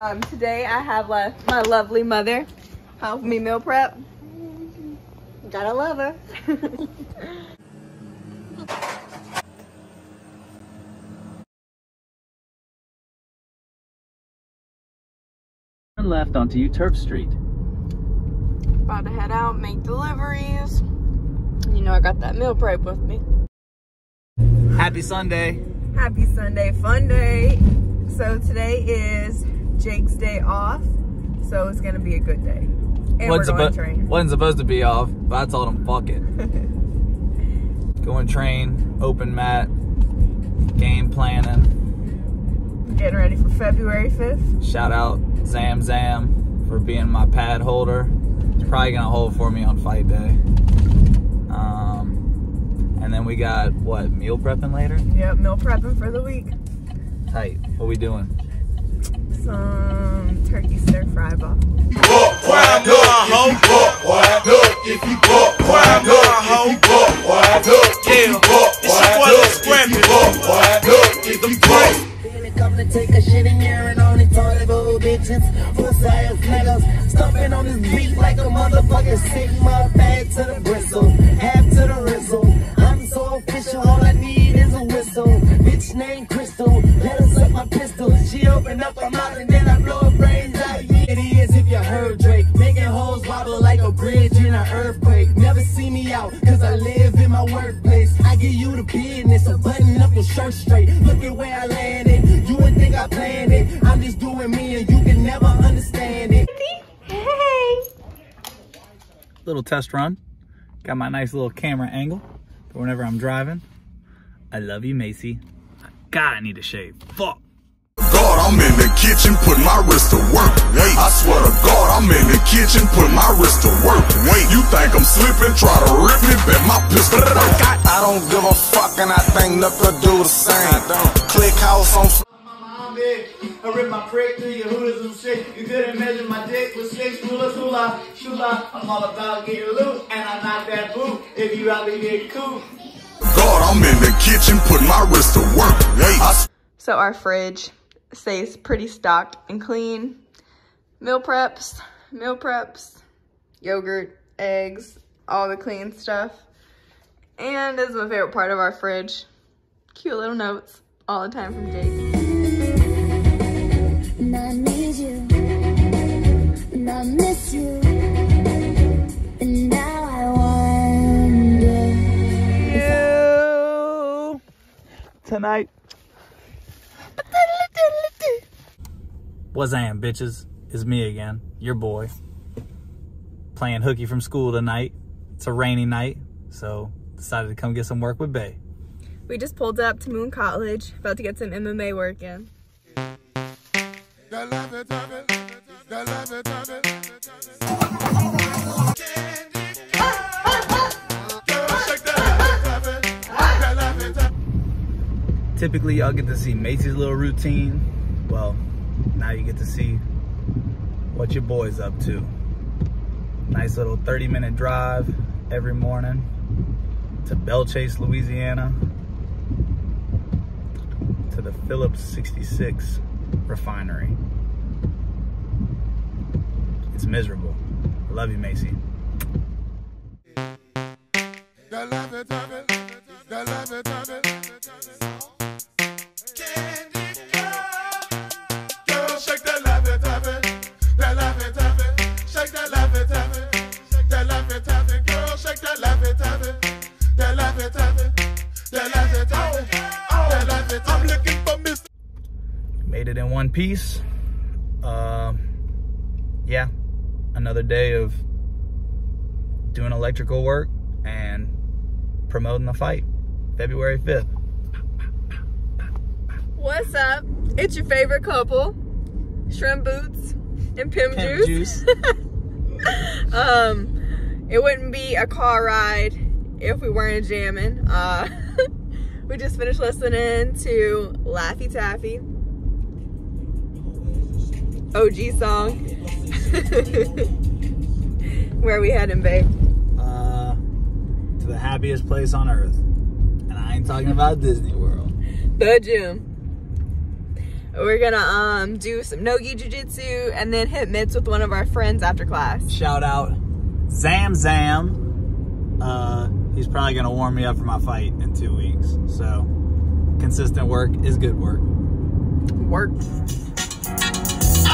Um, today I have uh, my lovely mother help me meal prep. Gotta love her. Turn left onto Euterpe Street. About to head out, make deliveries. You know I got that meal prep with me. Happy Sunday. Happy Sunday, fun day. So today is Jake's day off, so it's gonna be a good day. And wasn't, we're going train. wasn't supposed to be off, but I told him fuck it. Going train, open mat, game planning. Getting ready for February 5th. Shout out Zam Zam for being my pad holder. He's probably gonna hold for me on fight day. Um, and then we got what meal prepping later. Yep, meal prepping for the week. Tight. What we doing? Some turkey stir fry ball. Up, ho. Buck wind up. If you buck wind up, ho. Buck wind up. Yeah. Buck wind up. If you buck wind up. If you buck. Then to take a shit and urine on it, toilet bowl bitches, pussy ass niggas, stumping on this beat like a motherfucker, sitting my Little test run. Got my nice little camera angle for whenever I'm driving. I love you, Macy. God, I need to shave. Fuck. God, I'm in the kitchen, put my wrist to work. Wait, I swear to God, I'm in the kitchen, put my wrist to work. Wait, you think I'm slipping? Try to rip me, bet my pistol work. I don't give a fuck and I think Knuckle do the same. Click house on I'm big. I rip my prick through your hooters and shit. You couldn't measure my dick with six rulers, hula, shula. I'm all about getting loot, and I knock that boot if you out to get cool. God, I'm in the kitchen, put my wrist to work. Wait, I So our fridge stays pretty stocked and clean. Meal preps, meal preps, yogurt, eggs, all the clean stuff. And this is my favorite part of our fridge. Cute little notes all the time from Jake. Tonight. What's am, bitches? It's me again, your boy. Playing hooky from school tonight. It's a rainy night, so decided to come get some work with Bay. We just pulled up to Moon College, about to get some MMA work in. Typically, y'all get to see Macy's little routine. Well, now you get to see what your boy's up to. Nice little 30 minute drive every morning to Belle Chasse, Louisiana, to the Phillips 66 refinery. It's miserable. Love you, Macy. One piece. Uh, yeah, another day of doing electrical work and promoting the fight, February 5th. What's up? It's your favorite couple, Shrimp Boots and Pimp, Pimp Juice. um, it wouldn't be a car ride if we weren't jamming. Uh, we just finished listening to Laffy Taffy, OG song. Where we heading, babe? Uh, to the happiest place on earth. And I ain't talking about Disney World. The gym. We're gonna um do some nogi jujitsu and then hit mitts with one of our friends after class. Shout out Zam Zam. Uh, he's probably gonna warm me up for my fight in two weeks. So consistent work is good work. Work.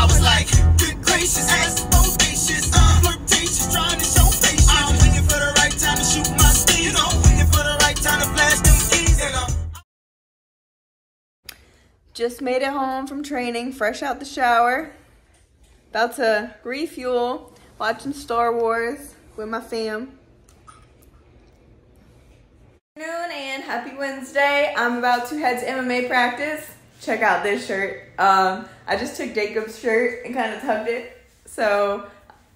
Was like, good gracious, ass bodacious, uh, flirtatious, trying to show patience. I'm waiting for the right time to shoot my you know, waiting for the right time to flash them keys, and I'm Just made it home from training, fresh out the shower. About to refuel, watching Star Wars with my fam. Good afternoon and happy Wednesday. I'm about to head to MMA practice. Check out this shirt. Um, I just took Jacob's shirt and kind of tucked it. So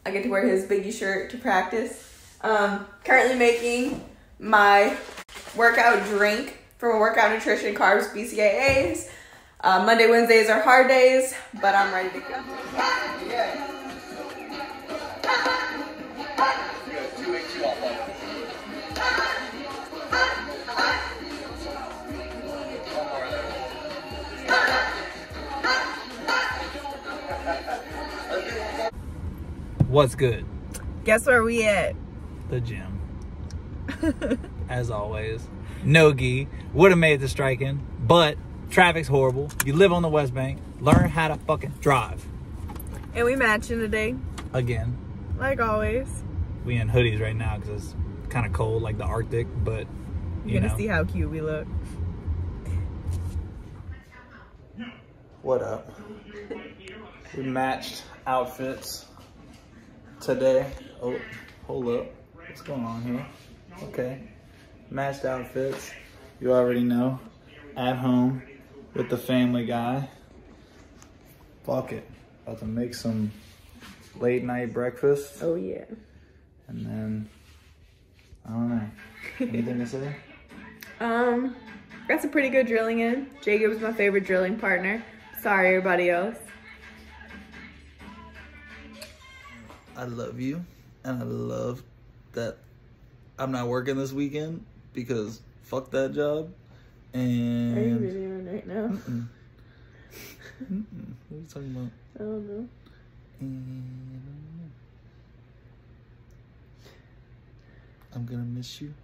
I get to wear his biggie shirt to practice. Um, currently making my workout drink from a Workout Nutrition Carbs BCAAs. Uh, Monday, Wednesdays are hard days, but I'm ready to go. What's good? Guess where we at? The gym. As always. Nogi. Would have made the striking, but traffic's horrible. You live on the West Bank. Learn how to fucking drive. And we matching today, Again, like always. we in hoodies right now because it's kind of cold, like the Arctic, but you You're gonna know. see how cute we look. What up? We matched outfits today. Oh, hold up. What's going on here? Okay. Matched outfits. You already know. At home with the family guy. Fuck it. About to make some late night breakfast. Oh yeah. And then, I don't know. Anything to say? Um, got some pretty good drilling in. Jacob's my favorite drilling partner. Sorry, everybody else. I love you, and I love that I'm not working this weekend because fuck that job. And Are you videoing right now? Mm-mm. what are you talking about? I don't know. And I'm gonna miss you.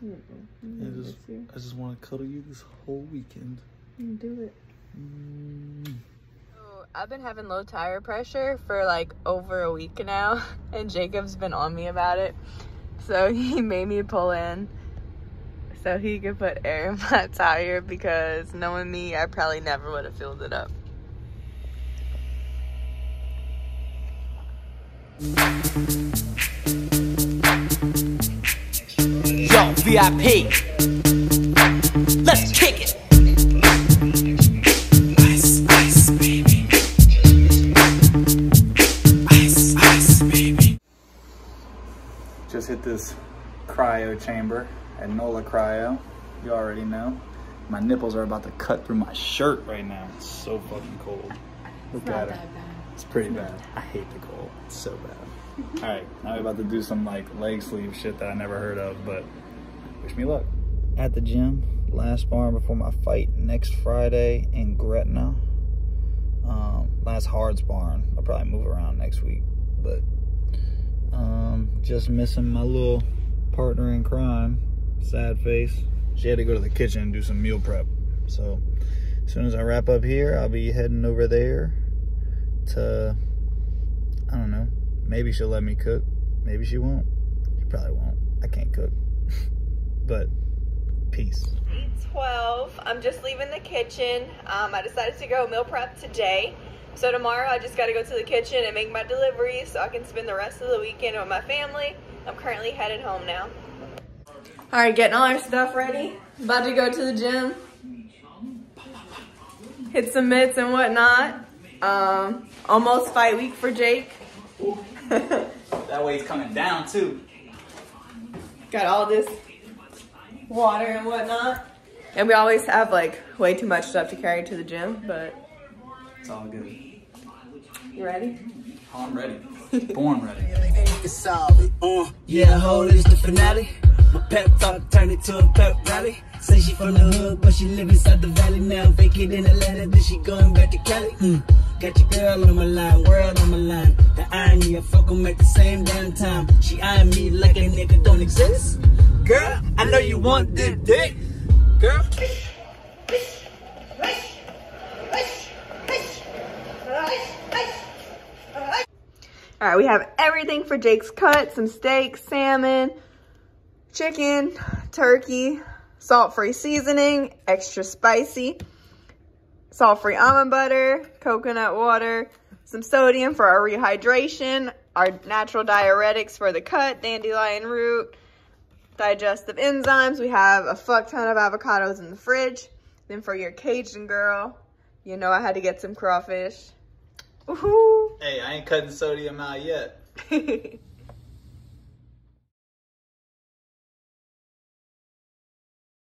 Know. I just, I just want to cuddle you this whole weekend. Do it. Mm. I've been having low tire pressure for like over a week now, and Jacob's been on me about it. So he made me pull in so he could put air in my tire because knowing me, I probably never would have filled it up. Yo, VIP. This cryo chamber at NOLA Cryo. You already know. My nipples are about to cut through my shirt right now. It's so fucking cold. Look at it. It's pretty bad. I hate the cold. It's so bad. All right, now we're about to do some like leg sleeve shit that I never heard of, but wish me luck. At the gym, last sparring before my fight next Friday in Gretna. Um, last hard sparring. I'll probably move around next week, but um, just missing my little partner in crime, sad face. She had to go to the kitchen and do some meal prep. So as soon as I wrap up here, I'll be heading over there to, I don't know, maybe she'll let me cook. Maybe she won't. She probably won't. I can't cook. but peace. 12. I'm just leaving the kitchen. Um, I decided to go meal prep today. So tomorrow I just got to go to the kitchen and make my deliveries so I can spend the rest of the weekend with my family. I'm currently headed home now. All right, getting all our stuff ready. About to go to the gym. Hit some mitts and whatnot. Um, almost fight week for Jake. That way he's coming down too. Got all this water and whatnot. And we always have like way too much stuff to carry to the gym, but It's all good. you ready? Oh, I'm ready. Born ready. It's solid. Yeah, hold it, it's the finale. My pep talk turned into a pep rally. Say she from the hood, but she live inside the valley now. Vacant in Atlanta, then she going back to Cali. Mm. Got your girl on my line, world on my line. The irony, I fuck 'em at the same damn time. She eyeing me like a nigga don't exist. Girl, I know you want this dick. Girl. All right, we have everything for Jake's cut, some steak, salmon, chicken, turkey, salt-free seasoning, extra spicy, salt-free almond butter, coconut water, some sodium for our rehydration, our natural diuretics for the cut, dandelion root, digestive enzymes. We have a fuck ton of avocados in the fridge. Then for your Cajun girl, you know I had to get some crawfish. Woohoo! Hey, I ain't cutting sodium out yet.